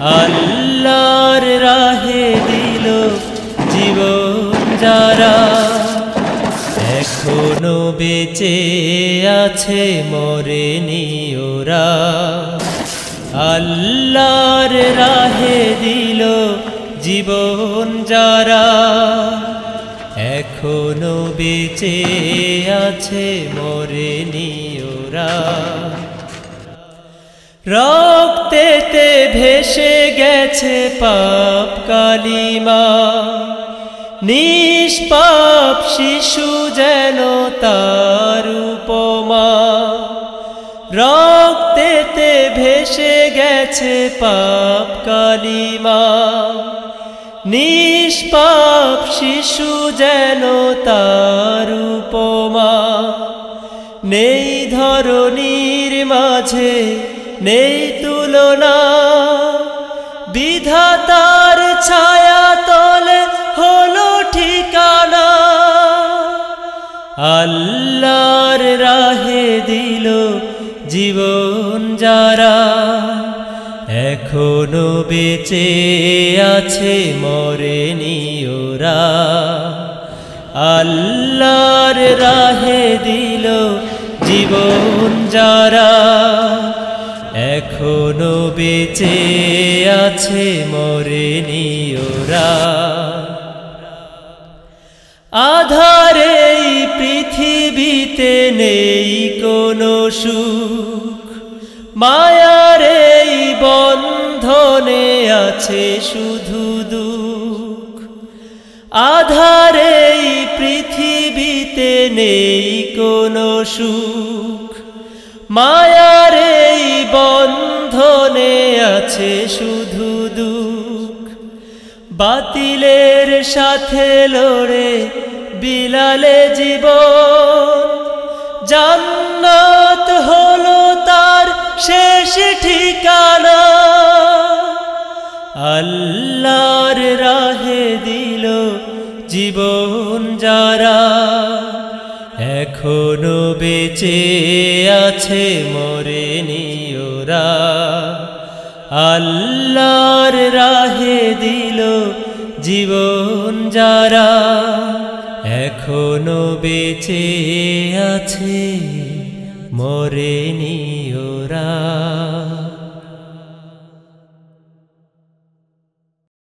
আল্লাহর রাহে দিল জীবন যারা। এখনও বেঁচে আছে মরেনি ওরা। আল্লাহর রাহে দিল জীবন যারা। এখনও বেঁচে আছে মরেনি ওরা। রক্তেতে ভেসে গেছে পাপ কালিমা। নিষ্পাপ শিশু যেন তার উপমা। রক্তেতে ভেসে গেছে পাপ কালিমা। নিষ্পাপ শিশু যেন তার উপমা। নেই ধরনীর মাঝে, নেই তুলনা। বিধাতার ছায়া তলে হলো ঠিকানা। আল্লাহর রাহে দিল জীবন যারা। এখনও বেঁচে আছে, মরেনি ওরা। আল্লাহর রাহে দিল জীবন যারা। এখনও বেঁচে আছে মরেনি ওরা আধারে পৃথিবীতে নেই কোনো সুখ মায়ার এই বন্ধনে আছে শুধু দুঃখ। আধারে পৃথিবীতে নেই কোনো সুখ মায়ার বন্ধনে আছে শুধু দুঃখ। বাতিলের সাথে লড়ে বিলালে জীবন। জান্নাত হলো তার শেষ ঠিকানা। আল্লাহর রাহে দিল জীবন যারা। এখনও বেঁচে আছে মরে ওরা আল্লাহর রাহে দিল জীবন যারা, এখনও বেঁচে আছে মরে ওরা